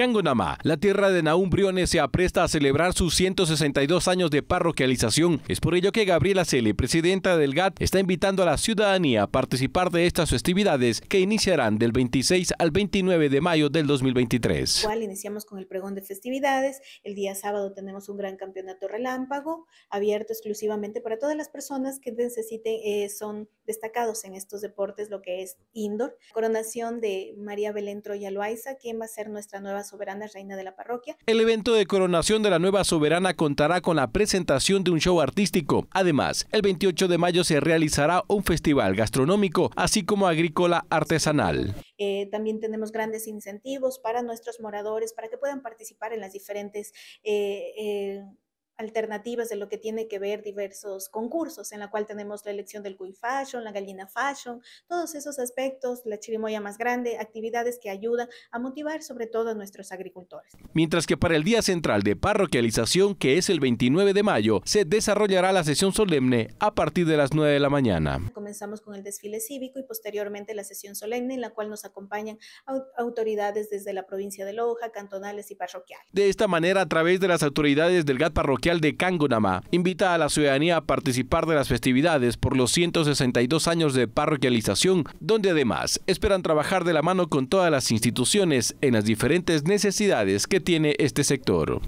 Cangonamá, la tierra de Naum Briones, se apresta a celebrar sus 162 años de parroquialización. Es por ello que Gabriela Cele, presidenta del GAT, está invitando a la ciudadanía a participar de estas festividades que iniciarán del 26 al 29 de mayo del 2023. Igual iniciamos con el pregón de festividades. El día sábado tenemos un gran campeonato relámpago abierto exclusivamente para todas las personas que necesiten, eh, son destacados en estos deportes, lo que es indoor. Coronación de María Belén Troya Loaiza, quien va a ser nuestra nueva soberana reina de la parroquia. El evento de coronación de la nueva soberana contará con la presentación de un show artístico. Además, el 28 de mayo se realizará un festival gastronómico, así como agrícola artesanal. Eh, también tenemos grandes incentivos para nuestros moradores, para que puedan participar en las diferentes... Eh, eh, alternativas de lo que tiene que ver diversos concursos, en la cual tenemos la elección del Cuy Fashion, la Gallina Fashion, todos esos aspectos, la chirimoya más grande, actividades que ayudan a motivar sobre todo a nuestros agricultores. Mientras que para el día central de parroquialización, que es el 29 de mayo, se desarrollará la sesión solemne a partir de las 9 de la mañana. Comenzamos con el desfile cívico y posteriormente la sesión solemne en la cual nos acompañan autoridades desde la provincia de Loja, cantonales y parroquiales. De esta manera, a través de las autoridades del GAT parroquial, de Cangonamá invita a la ciudadanía a participar de las festividades por los 162 años de parroquialización, donde además esperan trabajar de la mano con todas las instituciones en las diferentes necesidades que tiene este sector.